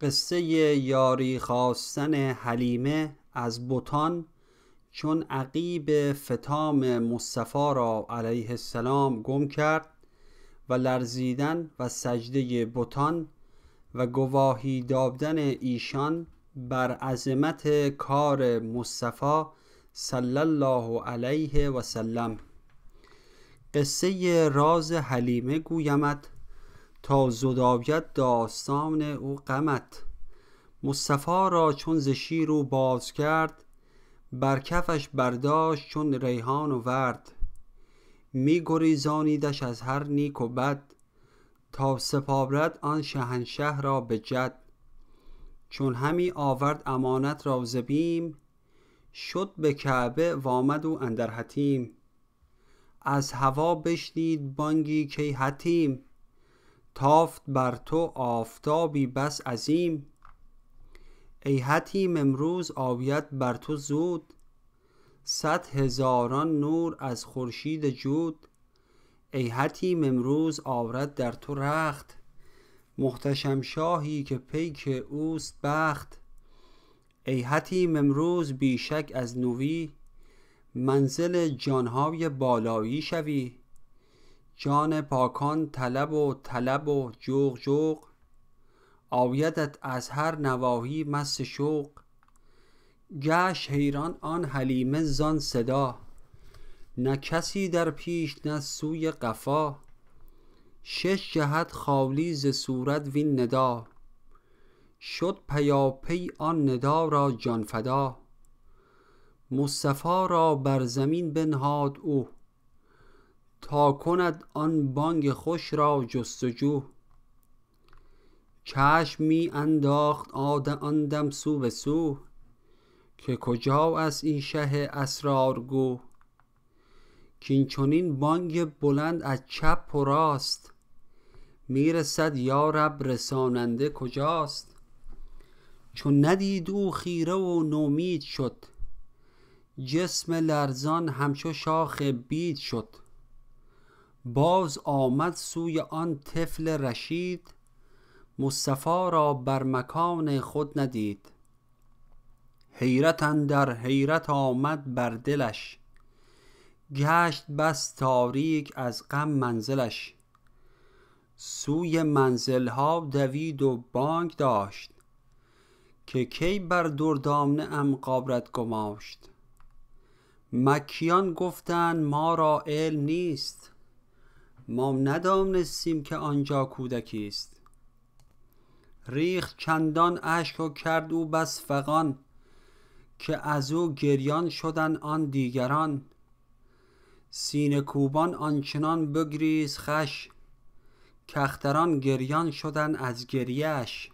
قصه یاری خواستن حلیمه از بتان چون عقیب فتام مصطفی را علیه السلام گم کرد و لرزیدن و سجده بتان و گواهی دادن ایشان بر عظمت کار مصطفی صلی الله علیه و سلم. قصه راز حلیمه گویمت تا زداید داستان او غمت. مصطفی را چون ز شیر باز کرد بر کفش برداشت چون ریحان و ورد. می گریزانیدش از هر نیک و بد تا سپارد آن شهنشه را به جد. چون همی آورد امانت را ز شد به کعبه و آمد او اندر حطیم از هوا بشنید بانگی کای حطیم تافت بر تو آفتابی بس عظیم. ای حطیم امروز آید بر تو زود. صد هزاران نور از خورشید جود. ای حطیم امروز آرد در تو رخت. محتشم شاهی که پیک اوست بخت. ای حطیم امروز بی شک از نوی. منزل جانهای بالایی شوی. جان پاکان طلب و طلب و جوق جوق آیدت از هر نواحی مست شوق. گشت حیران آن حلیمه زان صدا نه کسی در پیش نه سوی قفا. شش جهت خالی ز صورت وین ندا شد پیاپی آن ندا را جان فدا. مصطفی را بر زمین بنهاد او کند آن بانگ خوش را جست و جو چشم می انداخت آن دم سو به سو که کجا است این شه اسرار گو. کاین چنین بانگ بلند از چپ و راست می رسد یارب رساننده کجاست. چون ندید او خیره و نومید شد جسم لرزان همچو شاخ بید شد. باز آمد سوی آن طفل رشید مصطفی را بر مکان خود ندید. حیرت اندر حیرت آمد بر دلش گشت بس تاریک از غم منزلش. سوی منزلها دوید و بانگ داشت که کی بر دردانه ام غارت گماشت. مکیان گفتند ما را علم نیست. ما ندانستیم که آنجا کودکیست. ریخت چندان اشک و کرد او بس فغان که ازو گریان شدند آن دیگران. سینه کوبان آنچنان بگریست خوش کاختران گریان شدند از گریه اش